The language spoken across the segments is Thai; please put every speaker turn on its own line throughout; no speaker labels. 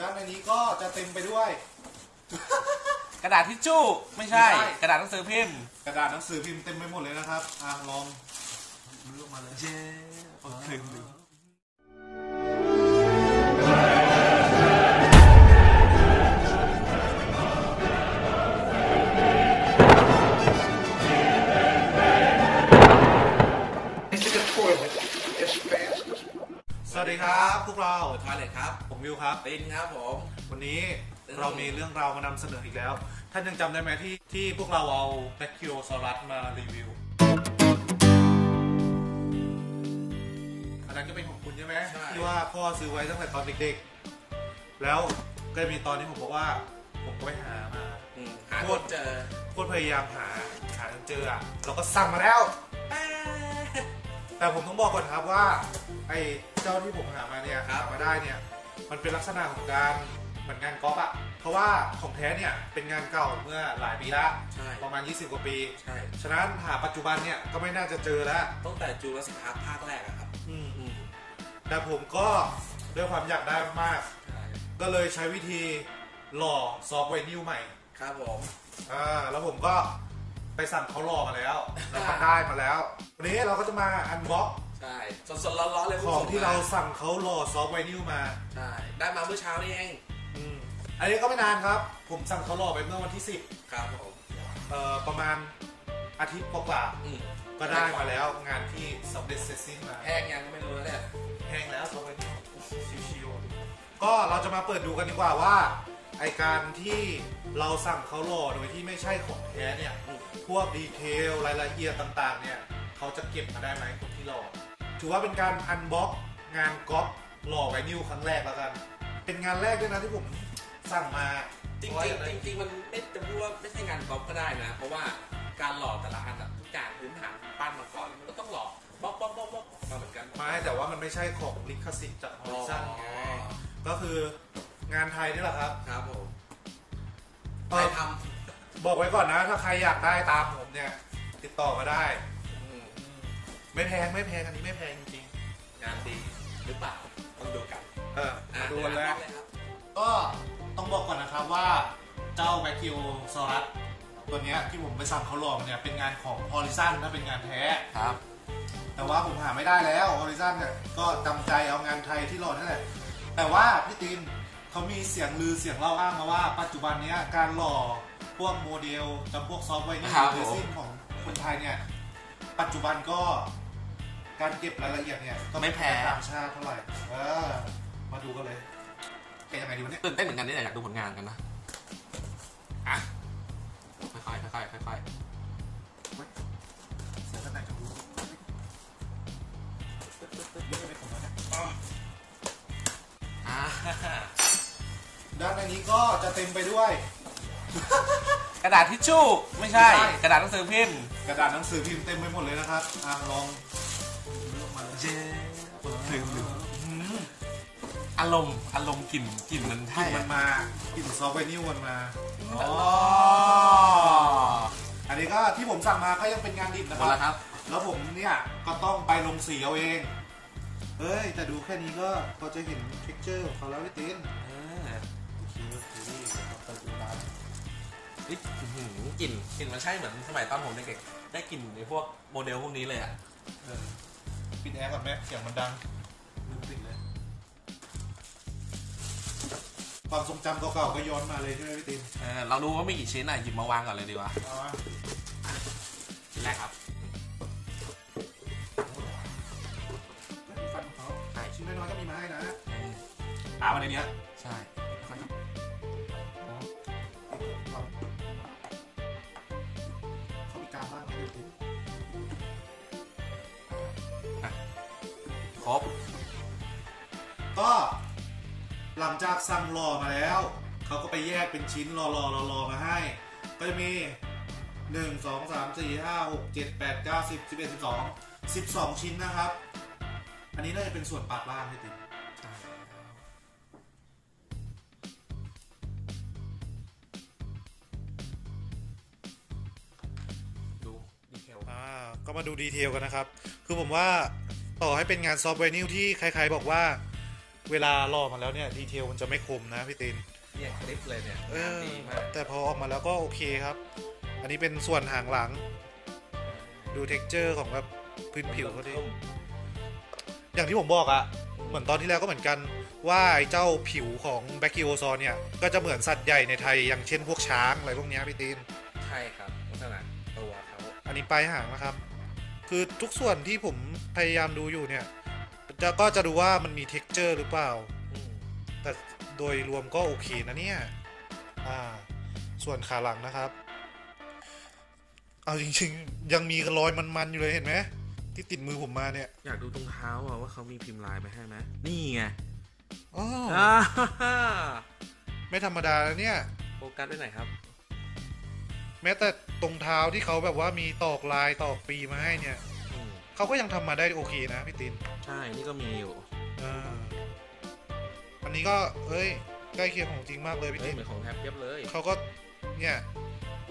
ด้านในนี้ก็จะเต็มไปด้วย
กระดาษทิชชู่ไม่ใช่
ไม่ใช่
กระดาษหนังสือพิมพ์
กระดาษหนังสือพิมพ์เต็มไปหมดเลยนะครับอะลองเลือกมาเลย
เย้โอเค
สวัสดีครับ พวกเรา
ทอยเลยครับ
ผมวิวครับ
ตินครับผม
วันนี้เรามีเรื่องราวมานำเสนออีกแล้ว ท่านยังจำได้ไหมที่ที่พวกเราเอาแบคคิโอซอรัสมารีวิวอันนั้นก็เป็นของคุณใช่ไหม
ใช่
ที่ว่าพ่อซื้อไว้ตั้งแต่ตอนเด็กๆ แล้วก็มีตอนที่ผมบอกว่า ผมก็ไปหามา
อืมหาคนเจอ
โคตรพยายามหาหาจนเจออะเราก็สั่งมาแล้ว แต่ผมต้องบอกก่อนครับว่า ไอ้เจ้าที่ผมหามาเนี่ย
ครับ
หามาได้เนี่ยมันเป็นลักษณะของการเหมือนงานก๊อปอะเพราะว่าของแท้เนี่ยเป็นงานเก่าเมื่อหลายปีละ
ใช่
ประมาณ 20 กว่าปี
ใช่
ฉะนั้นหาปัจจุบันเนี่ยก็ไม่น่าจะเจอแล้ว
ตั้งแต่จูราสสิกพาร์คภาคแรกอะครับ
อืม
อืม
แต่ผมก็ด้วยความอยากได้มาก
ใช่
ๆก็เลยใช้วิธีหล่อ soft vinyl ใหม่
ครับผม
อ่าแล้วผมก็ไปสั่งเขาหล่อมาแล้ว แล้วก็ได้มาแล้ว วันนี้เราก็จะมา unbox
ใช่สดๆร้อนๆเลย
ของที่เรา
ผม
สั่งเขาหล่อ soft vinyl มา
ใช่ได้มาเมื่อเช้านี่เอง
อืมอันนี้ก็ไม่นานครับ ผมสั่งเขาหล่อไปเมื่อวันที่
ครับผม
10เอ่อประมาณอาทิตย์กว่า
อืม
ๆก็ได้มาแล้วงานที่สำเร็จเสร็จสิ้นมา
แห้งยังก็ไม่รู้แล้วเนี่ย
แห้งแล้ว soft vinyl ชิวๆก็เราจะมาเปิดดูกันดีกว่าว่าไอการที่เราสั่งเขาหล่อโดยที่ไม่ใช่ของแท้เนี่ย
อืม
พวก detail รายละเอียดต่างๆเนี่ย เขาจะเก็บมาได้ไหมคนที่หล่อถือว่าเป็นการ unbox งานก๊อปหล่อไวนิลครั้งแรกแล้วกัน เป็นงานแรกด้วยนะที่ผมสั่งมา
จริง
เพราะว่าอยาก
ๆ
ได้
จริงๆมันไม่จะพูดว่าไม่ใช่งานก๊อปก็ได้นะ เพราะว่าการหล่อแต่ละอันอะทุกอย่างพื้นฐานปั้นมาก่อนมันก็ต้องหล่อบล็อกบล็อกบล็อกบล็อกมาเหมือนกัน
ไม่แต่ว่ามันไม่ใช่ของลิขสิทธิ์จาก Horizon ไง
อ๋อ
ก็คืองานไทยนี่แหละครับ
ครับผม
เอ่
ใคร
อ
ท
บอกไว้ก่อนนะ ถ้าใครอยากได้ตามผมเนี่ย ติดต่อมาได้ำ
อืม
ไม่แพงไม่แพงอันนี้ไม่แพงจริง
งานดีหรือเปล่าต้องดูกัน
ๆเออ
อะ
มาดูกันแล้ว
เยครับ
ก็ต้องบอกก่อนนะครับว่าเจ้าแบคคิวซอรัสตัวเนี้ยที่ผมไปสั่งเขาหลอกเนี่ยเป็นงานของฮอริซันถ้าเป็นงานแท้
ครับ
แต่ว่าผมหาไม่ได้แล้ว Horizon เนี่ยก็จำใจเอางานไทยที่หล่อนั่นแหละแต่ว่าพี่ตินเขามีเสียงลือเสียงเล่าอ้างมาว่า ปัจจุบันเนี้ยการหล่อพวกโมเดลจำพวก soft vinyl
ครับ
เรซินของคนไทยเนี่ยปัจจุบันก็ การเก็บรายละเอียดเนี่ยก็
ไม่แพ้
ต่างชาติเท่าไหร่เออมาดูกันเลยเป็นยังไงดีวะเนี่ย
ตื่นเต้นเหมือนกันนี่แหละอยากดูผลงานกันนะอะค่อยๆค่อยๆค่อย
เสียงข้างในจะรู้เยอะไปผมแล้วเนี่ยอะ
ๆอ่า
ด้านในนี้ก็จะเต็มไปด้วย
กระดาษทิชชู่ไม่ใช่
ไม่ใช่
กระดาษหนังสือพิมพ์
กระดาษหนังสือพิมพ์เต็มไปหมดเลยนะครับอะลอง เลือกมาเลย
เย้ลืมลืมอารมณ์อารมณ์กลิ่นกลิ่นมัน
ก
ใช่
ลิ่นมัน
อะ
มากลิ่นซอฟต์ไวนิลมันมา
อ๋อ
อันนี้ก็ที่ผมสั่งมาก็ยังเป็นงานดิบนะ
ห
ค
มด
รั
แล้
บ
วครับ
แล้วผมเนี่ยก็ต้องไปลงสีเอาเอง เฮ้ย แต่ดูแค่นี้ก็พอจะเห็นเท็กเจอร์ของเขาแล้วพี่ติน
เออ
โอเคโอเคเดี๋ยวเราไปดูร้าน
เอ้ยอื้อหือกลิ่นกลิ่นมันใช่เหมือนสมัยตอนผมเด็กๆได้กลิ่นในพวกโมเดลพวกนี้เลยอะ
เออ ปิดแอร์ก่อนไหมเสียงมันดังลืมปิดเลย ความทรงจำเก่าๆก็ย้อนมาเลยใช่ไหมพี่ติน
เออเราดูว่ามีกี่ชิ้นอะหยิบมาวางก่อนเลยดีกว่า
เอามา
ชิ้นแรกครับ
ฟันของเขา
ใช่
ชิ้นน้อยๆก็มีมาให้นะ
อืม
อ่ามาในเนี้ย
ใช่
รบ ก็หลังจากสั่งรอมาแล้ว เขาก็ไปแยกเป็นชิ้นรอรอรอรอมาให้ ก็จะมี 1 2 3 4 5 6 7 8 9 10 11 12 12 ชิ้นนะครับ อันนี้น่าจะเป็นส่วนปากล่างพี่ติ
ดู
detail ก็มาดู detail กันนะครับ คือผมว่า ต่อให้เป็นงาน soft vinyl ที่ใครๆบอกว่า เวลาลอกมาแล้วเนี่ย detail มันจะไม่คมนะพี่ติน
เนี่ยคลิปเลยเนี่ย
เองา
น
อ
ดีมาก
แต่พอออกมาแล้วก็โอเคครับ อันนี้เป็นส่วนหางหลัง ดู texture ของแบบพื้นผิวเขาดิอย่างที่ผมบอกอะเหมือนตอนที่แล้วก็เหมือนกันว่าไอ้เจ้าผิวของ Brachiosaurus เนี่ย ก็จะเหมือนสัตว์ใหญ่ในไทยอย่างเช่นพวกช้างอะไรพวกเนี้ยพี่ตีน
ใช่ครับลักษณะตัวเขา
อันนี้ปลายหางนะครับ คือทุกส่วนที่ผมพยายามดูอยู่เนี่ยจะก็จะดูว่ามันมี texture หรือเปล่า
อืม
แต่โดยรวมก็โอเคนะเนี่ย อ่า ส่วนขาหลังนะครับ เอาจริงๆ ยังมีรอยมันๆอยู่เลยเห็นไหมที่ติดมือผมมาเนี่ย
อยากดูตรงเท้าอะว่าเขามีพิมพ์ลายไปให้ไหมนี่ไง
อ๋อ
อ่า
ไม่ธรรมดาแล้วเนี่ย
โฟกัสไว้ไหนครับ
แม้แต่ ตรงเท้าที่เขาแบบว่ามีตอกลายตอกปีมาให้เนี่ย
อืม
เขาก็ยังทำมาได้โอเคนะพี่ติน
ใช่นี่ก็มีอยู่
อ่าอันนี้ก็เอ้ยใกล้เคียงของจริงมากเลยพี่
เฮ้ย
ติน
เหมือนของแทบเย็บเลย
เขาก็เนี่ย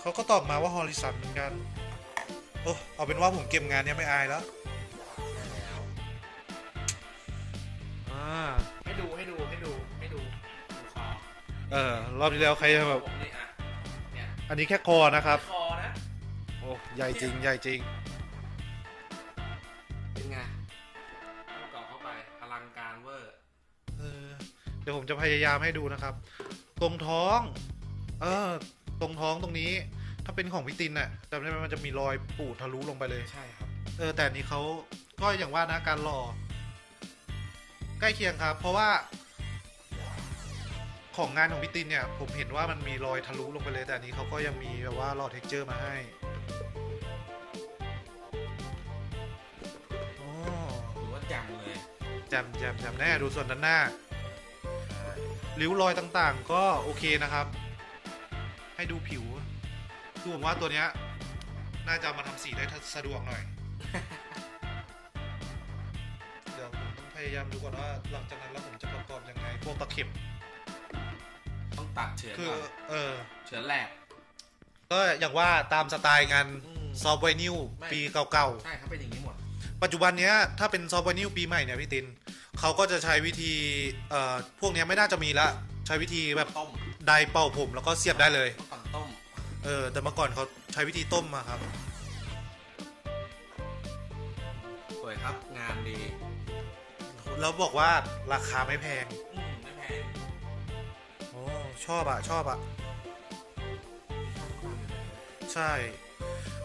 เขาก็ตอบมาว่าฮอริสันเหมือนกันโอ้เอาเป็นว่าผมเก็บงานเนี่ยไม่อายแล้ว
ใช่แล้ว
อ่า
ให้ดูให้ดูให้ดูให้ดูดูคอ
เออรอบที่แล้วใครจะแบบ
ผมนี่อะเนี่ย
อันนี้แค่คอนะครับ
คอนะ
โอ้ ใหญ่จริงใหญ่จริง
เป็นไงเอาเกาะเข้าไปอลังการเวอร์
เออ เดี๋ยวผมจะพยายามให้ดูนะครับ ตรงท้อง เออ ตรงท้องตรงนี้ ถ้าเป็นของพี่ตินน่ะจำได้ไหมมันจะมีรอยปูดทะลุลงไปเลย
ใช่ครับ
เออ แต่อันนี้เขาก็อย่างว่านะการหล่อใกล้เคียงครับ เพราะว่า ของงานของพี่ตินเนี่ย ผมเห็นว่ามันมีรอยทะลุลงไปเลย แต่อันนี้เขาก็ยังมีแบบว่าหล่อ texture มาให้
จ
มแจมแจมแน่ดูส่วนด้านหน้าริ้วรอยต่างๆ ก็โอเคนะครับ ให้ดูผิวคือผมว่าตัวเนี้ย น่าจะเอามาทำสีได้สะดวกหน่อย เดี๋ยวผมต้องพยายามดูก่อนว่าหลังจากนั้นแล้วผมจะประกอบยังไง พวกตะเข็บ
ต้องตัดเฉือน
คือ
ก่อน
เออ
เฉือนแหลก
ก็อย่างว่าตามสไตล์งาน
อืม
ซอฟต์ไวนิว
ไม่
ปีเก่า
ใช่ครับเป็นอย่างนี้หมด
ๆ ปัจจุบันเนี้ยถ้าเป็นซอฟต์ไวนิวปีใหม่เนี่ยพี่ติน เขาก็จะใช้วิธีเอ่อพวกเนี้ยไม่น่าจะมีละ ใช้วิธีแบบ
ต้ม
ไดร์เป่าผมแล้วก็เสียบได้เลย
เมื่อก่อนต้ม
เออ แต่เมื่อก่อนเขาใช้วิธีต้มมาครับ
สวยครับ งานดี
แล้วบอกว่าราคาไม่แพง
อืมไม่แพง
โอ้ชอบอะชอบอะใช่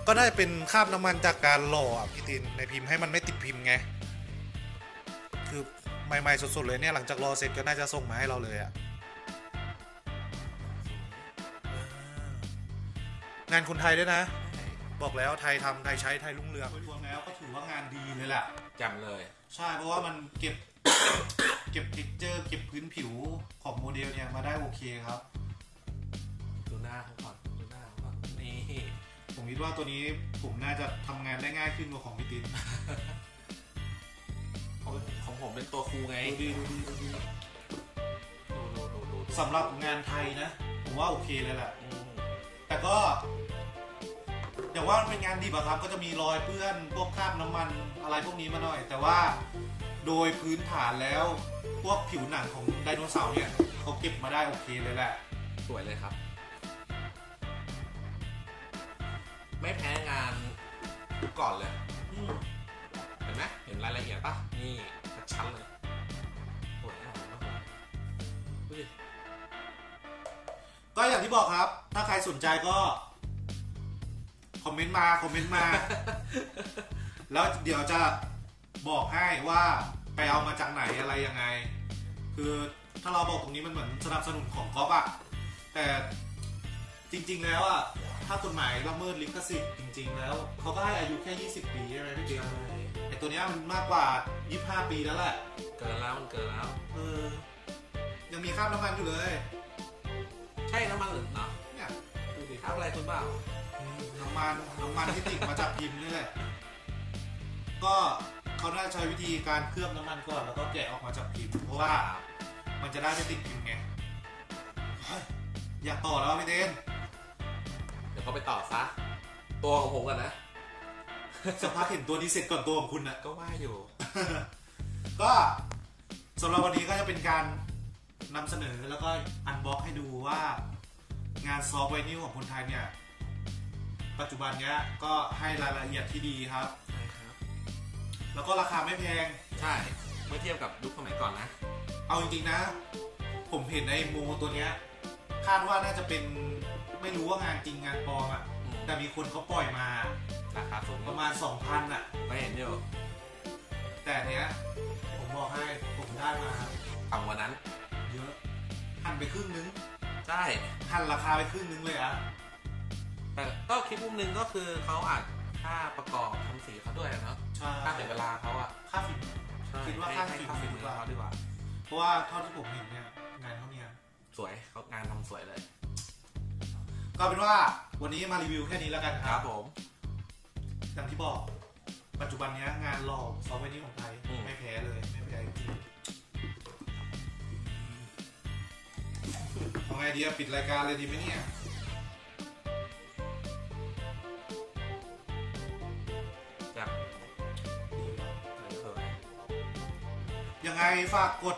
ก็น่าจะเป็นคราบน้ำมันจากการหล่ออะพี่ตินในพิมพ์ให้มันไม่ติดพิมพ์ไง คือ ใหม่ๆสดๆเลยเนี่ยหลังจากหล่อเสร็จก็น่าจะส่งมาให้เราเลยอะงานคนไทยด้วยนะ บอกแล้วไทยทำไทยใช้ไทยรุ่งเรืองรวมแล้วก็ถือว่างานดีเลยแหละ
จำเลย
ใช่เพราะว่ามันเก็บ เก็บ texture เก็บพื้นผิวของโมเดลเนี่ยมาได้โอเคครับ
ดูหน้าเขาก่อนดูหน้าเขาก่อนนี่
ผมคิดว่าตัวนี้ผมน่าจะทำงานได้ง่ายขึ้นกว่าของพี่ติน
ของของ ผมเป็นตัวครูไง
ดูดีดูดีดูดี
ดูดูดูดู
สำหรับงานไทยนะ ผมว่าโอเคเลยแหละ
อืม
แต่ก็อย่างว่ามันเป็นงานดิบอะครับ ก็จะมีรอยเปื้อนพวกคราบน้ำมันอะไรพวกนี้มาหน่อย แต่ว่าโดยพื้นฐานแล้วพวกผิวหนังของไดโนเสาร์เนี่ยเขาเก็บมาได้โอเคเลยแหละ
สวยเลยครับ ไม่แพ้งานก่อนเลย
อืม
เห็นไหมเห็นรายละเอียดปะนี่ ชัดๆเลยสวยนะผมว่าผมดูดิ
ก็อย่างที่บอกครับ ถ้าใครสนใจก็ คอมเมนต์มา คอมเมนต์มา แล้วเดี๋ยวจะบอกให้ว่าไปเอามาจากไหนอะไรยังไง คือถ้าเราบอกตรงนี้มันเหมือนสนับสนุนของก๊อฟอะแต่จริง ๆ แล้วอะถ้ากฎหมายละเมิดลิขสิทธิ์จริง ๆ แล้วเขาก็ให้อายุแค่ 20 ปีใช่ไหมพี่เจมไอ ตัวเนี้ยมันมากกว่า 25 ปีแล้วแหละ
เกินแล้วมันเกินแล้ว
เออ ยังมีคราบน้ำมันอยู่เลย
ใช่น้ำมันหรือเนาะ
เนี่ยดูดิ
ทำอะไรคุณเปล่า
น้ำมันน้ำมันที่ติดมาจากพิมพ์นี่แหละ ก็เขาน่าจะใช้วิธีการเคลือบน้ำมันก่อนแล้วก็แกะออกมาจากพิมพ์เพราะว่ามันจะได้ไม่ติดพิมพ์ไงเฮ้ยอยากต่อแล้วพี่ติน
เดี๋ยวเขาไปต่อซะ ตัวของผมกันนะ
สักพักเห็นตัวนี้เสร็จก่อนตัวของคุณนะ
ก็ว่าอยู่
ก็สำหรับวันนี้ก็จะเป็นการนำเสนอแล้วก็ unbox ให้ดูว่างาน soft vinyl ของคนไทยเนี่ย ปัจจุบันเนี้ยก็ให้รายละเอียดที่ดีครับ
ใช่ครับ
แล้วก็ราคาไม่แพง
ใช่ เมื่อเทียบกับยุคสมัยก่อนนะ
เอาจริงๆนะ ผมเห็นในโมตัวเนี้ย คาดว่าน่าจะเป็นไม่รู้ว่างานจริงงานปลอมอะ่ะ
อืม
แต่มีคนเขาปล่อยมา
ราคาสูง
ประมาณ 2,000อะ
ไม่เห็นอยู่
แต่เนี้ย ผมบอกให้ผมได้มา
ต่ำกว่านั้น
เยอะหันไปครึ่งนึง
ใช่
หันราคาไปครึ่งนึงเลยอะ
แต่ก็คิดมุมหนึงก็คือเขาอาจค่าประกอบทำสีเขาด้วยอะเนาะ
ใช่
ค่าเสียเวลาเขาอะ
ค่าฟิล์ม
ใช่
คิดว่า
ให้
ค่า
ให้
ฝี
ค่า
มื
ฝี
อ
มือเขาดีกว่า
เพราะว่าเท่าที่ผมเห็นเนี่ยงานเท่าเนี้ย
สวยเขางานทำสวยเลย
ก็เป็นว่าวันนี้มารีวิวแค่นี้แล้วกัน
ค
ค
รั
รั
บบผม
อย่างที่บอก ปัจจุบันเนี้ยงานหล่อซอฟต์แวร์นี้ของไทย
อืม
ไม่แพ้เลย ไม่แพ้จริงเอาไงดีอะปิดรายการเลยดีไหมเนี่ย
จาก
ดีครับ
สวย
ยังไงฝากกด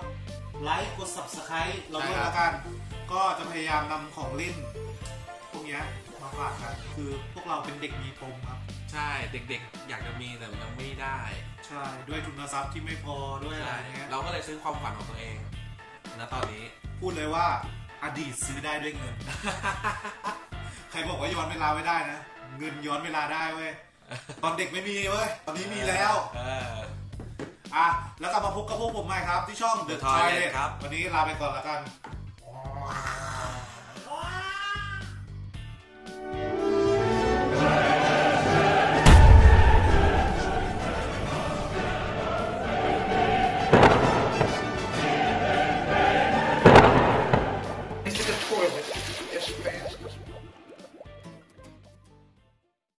ไลค์กด subscribe เราด้วย
ใช่ครับ
แล้วกัน ก็จะพยายามนำของเล่นพวกเนี้ยมาฝากกัน คือพ วกเราเป็นเด็กมีปมครับ
ใช่เด็กๆ อยากจะมีแต่ยังไม่ได้
ใช่ด้วยทุนทรัพย์ที่ไม่พอด้วยอะไร
ใช่
เงี้ย
เราก็เลยซื้อความฝันของตัวเองณตอนนี้
พูดเลยว่าอดีตซื้อได้ด้วยเงิน ใครบอกว่าย้อนเวลาไม่ได้นะ เงินย้อนเวลาได้เว้ย ตอนเด็กไม่มีเว้ย ตอนนี้มีแล้ว
เออ
อะ แล้วกลับมาพบกับพวกผมใหม่ครับ ที่ช่อง The
The
Toilet
Toilet ครับ
วันนี้ลาไปก่อนแล้วกัน